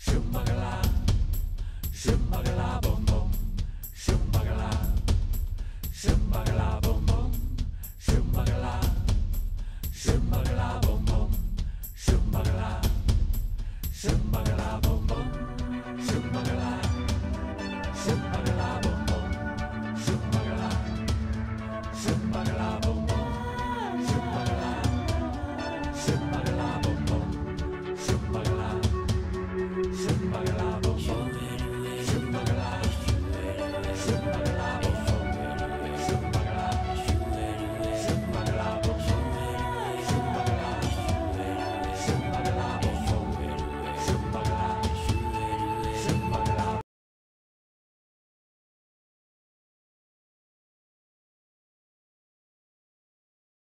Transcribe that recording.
Shumagala, shumagala bum bum, shumagala, shumagala bum bum, shumagala, shumagala bum bum, shumagala, shumagala bum bum, shumagala, shumagala bum bum, shumagala, shumagala.